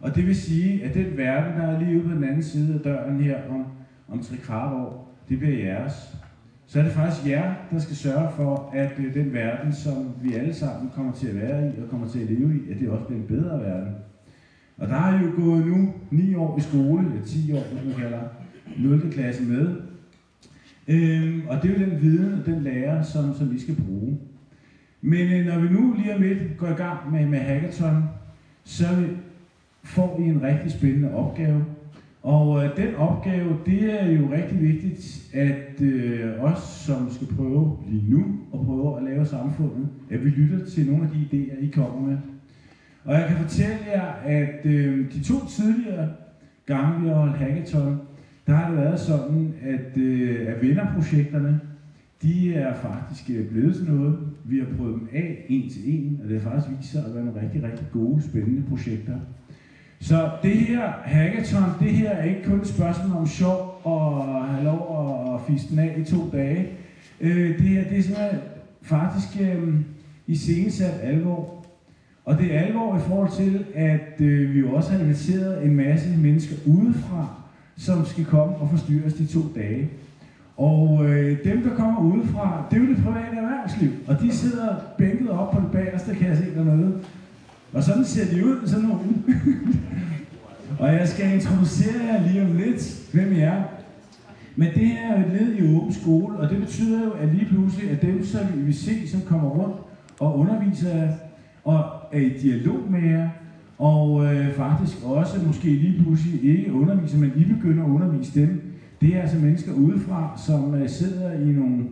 Og det vil sige, at den verden, der er lige ude på den anden side af døren her om, om tre kvart år, det bliver jeres. Så er det faktisk jer, der skal sørge for, at øh, den verden, som vi alle sammen kommer til at være i og kommer til at leve i, at det også bliver en bedre verden. Og der har jo gået nu 9 år i skole, eller 10 år, hvis man kalder 0. klasse med. Øhm, og det er jo den viden og den lærer, som, som vi skal bruge. Men øh, når vi nu lige om lidt går i gang med, med hackathon, så får I en rigtig spændende opgave. Og øh, den opgave, det er jo rigtig vigtigt, at øh, os, som skal prøve lige nu at prøve at lave samfundet, at vi lytter til nogle af de idéer, I kommer med. Og jeg kan fortælle jer, at øh, de to tidligere gange, vi har holdt hackathon, der har det været sådan, at, øh, at vinderprojekterne, de er faktisk øh, blevet til noget. Vi har prøvet dem af en til en, og det har faktisk vist sig at være nogle rigtig, rigtig gode, spændende projekter. Så det her hackathon, det her er ikke kun et spørgsmål om sjov og have lov at fiste den af i to dage. Øh, det her, det er simpelthen faktisk øh, i senesat alvor. Og det er alvor i forhold til, at øh, vi jo også har inviteret en masse mennesker udefra, som skal komme og forstyrre os de to dage. Og øh, dem, der kommer udefra, det er jo det private erhvervsliv. Og de sidder bænket op på det bagerste, kan jeg se dernede. Og sådan ser de ud, sådan nogle. og jeg skal introducere jer lige om lidt, hvem I er. Men det her er et led i åben skole, og det betyder jo, at lige pludselig, at dem, som I vil se, som kommer rundt og underviser jer, og er i dialog med jer, og øh, faktisk også måske lige pludselig ikke underviser, men I begynder at undervise dem. Det er altså mennesker udefra, som øh, sidder i nogle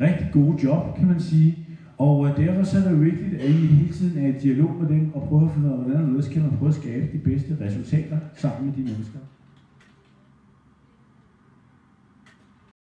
rigtig gode job, kan man sige, og øh, derfor så er det jo vigtigt, at I hele tiden er i dialog med dem og prøver at finde ud af, hvordan man kan man prøve at skabe de bedste resultater sammen med de mennesker.